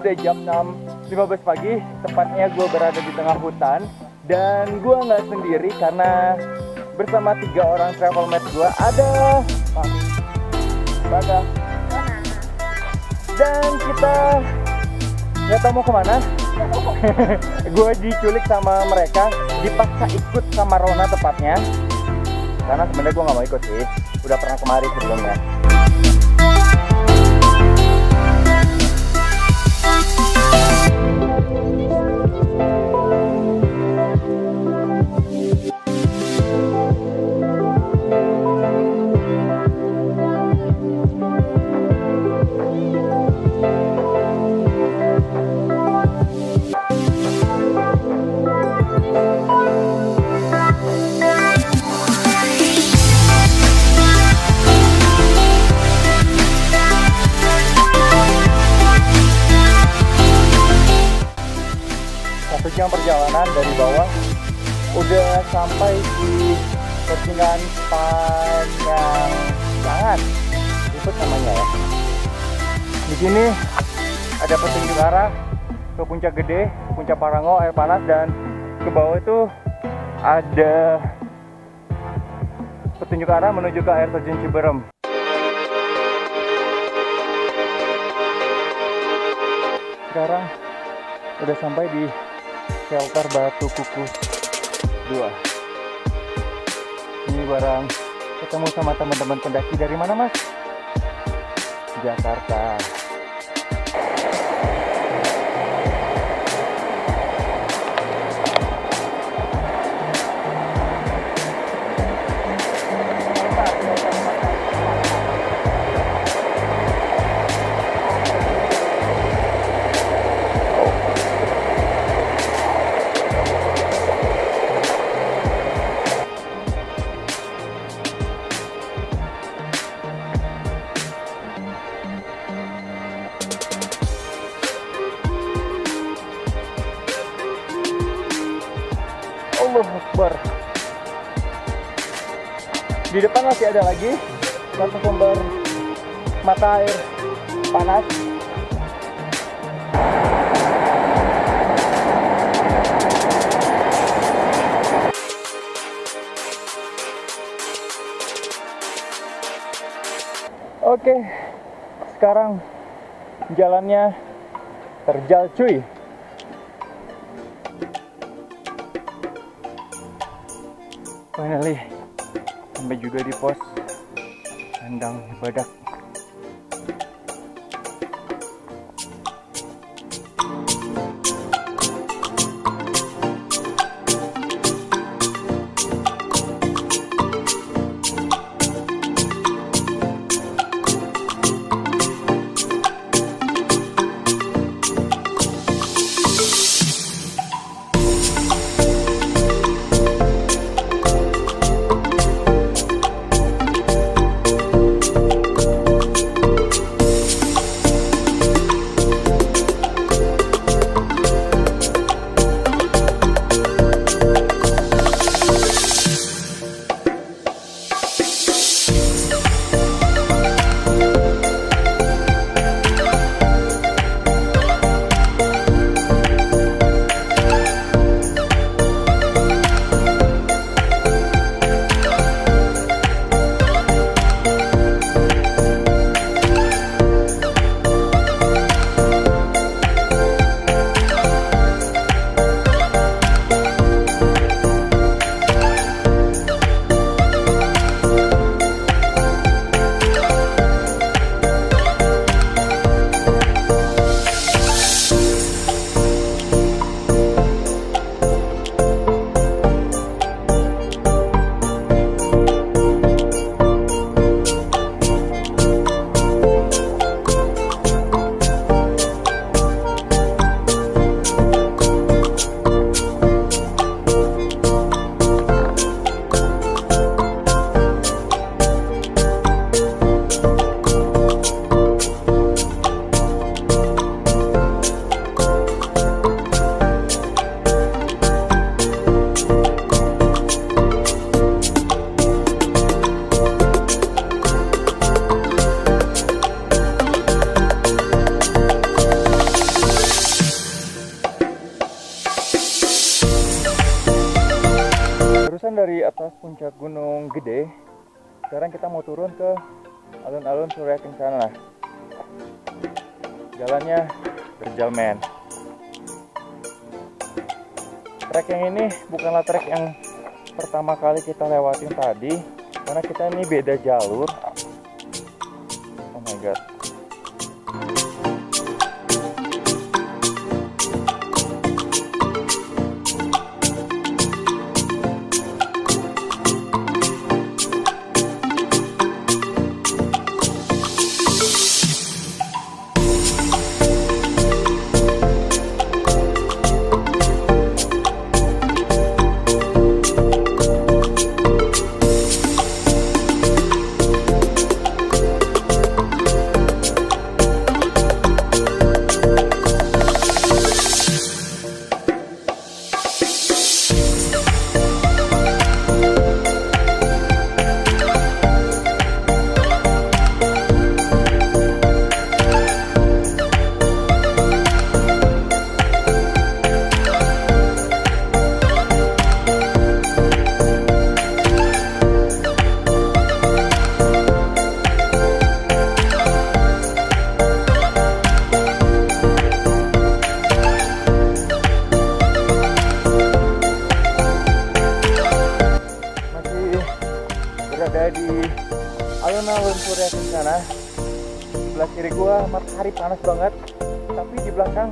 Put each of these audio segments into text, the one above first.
udah jam 6.15 pagi, tepatnya gue berada di tengah hutan dan gue nggak sendiri karena bersama tiga orang travel mate gue ada Mami, Baga, dan kita nggak tahu mau ke mana. gue diculik sama mereka, dipaksa ikut sama Rona tepatnya. Karena sebenarnya gue nggak mau ikut sih, udah pernah kemari sebelumnya. Satu sampai di persimpangan Panjang Jangan itu namanya ya. Di sini ada petunjuk arah ke puncak gede ke puncak Parango air panas dan ke bawah itu ada petunjuk arah menuju ke air terjun Ciberem. Sekarang udah sampai di shelter Batu Kukus 2 ini barang ketemu sama teman-teman pendaki dari mana mas? Jakarta di depan masih ada lagi satu sumber mata air panas Oke, sekarang jalannya terjal cuy. Finally, sampai juga di pos kandang badak. Barusan dari atas puncak gunung gede sekarang kita mau turun ke alun-alun Surya Kencana jalannya terjal men. Trek yang ini bukanlah trek yang pertama kali kita lewatin tadi karena kita ini beda jalur. Oh my god Kencana sebelah kiri gua matahari panas banget tapi di belakang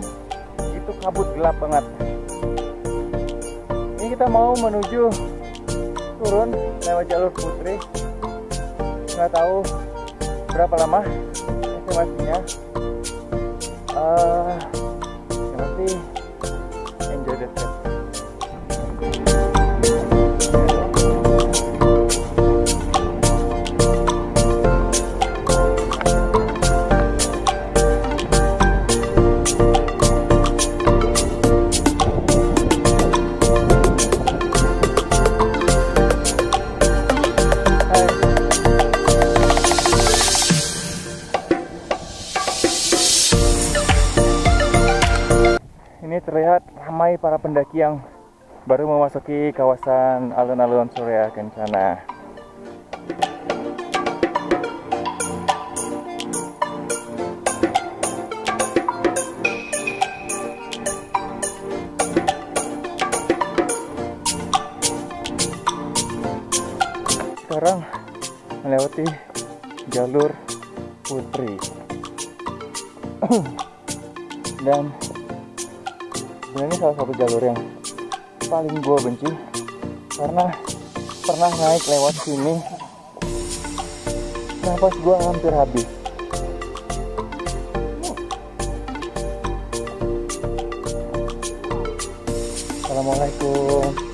itu kabut gelap banget. Ini kita mau menuju turun lewat jalur putri. Nggak tahu berapa lama estimasinya. Uh, yang pasti enjoy the trip ramai para pendaki yang baru memasuki kawasan alun-alun Surya Kencana. Sekarang melewati jalur Putri. Dan sebenarnya salah satu jalur yang paling gue benci. Karena pernah naik lewat sini nafas gue hampir habis. Assalamualaikum